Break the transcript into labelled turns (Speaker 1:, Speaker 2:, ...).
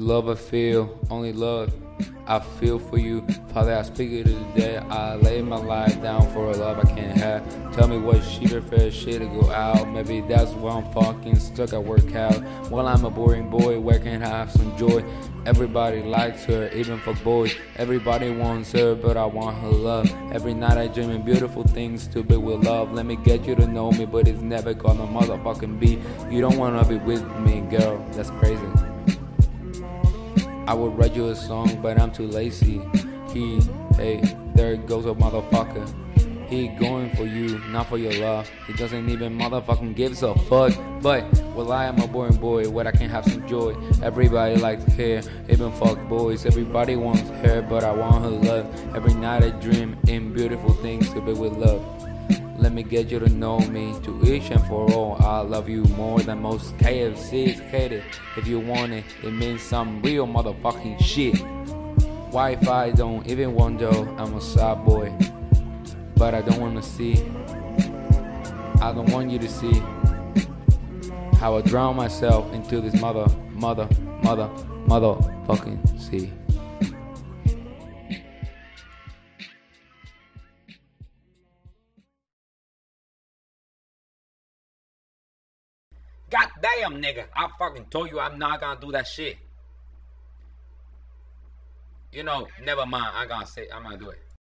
Speaker 1: Love I feel, only love I feel for you. Father, I speak it today. I lay my life down for a love I can't have. Tell me what she prefer shit to go out. Maybe that's why I'm fucking stuck at work out. While I'm a boring boy, where can I have some joy? Everybody likes her, even for boys. Everybody wants her, but I want her love. Every night I dream of beautiful things to be with love. Let me get you to know me, but it's never gonna motherfucking be. You don't wanna be with me, girl. That's crazy. I would write you a song, but I'm too lazy. He, hey, there goes a motherfucker. He going for you, not for your love. He doesn't even motherfucking gives a fuck. But well, I am a boring boy, where I can have some joy. Everybody likes hair, even fuck boys. Everybody wants her, but I want her love. Every night I dream in beautiful things to be with love. Get you to know me to each and for all. I love you more than most KFCs catered. If you want it, it means some real motherfucking shit. Wi-Fi don't even wonder I'm a sad boy, but I don't wanna see. I don't want you to see how I drown myself into this mother, mother, mother, motherfucking sea.
Speaker 2: God damn, nigga. I fucking told you I'm not gonna do that shit. You know, never mind. I'm gonna say, I'm gonna do it.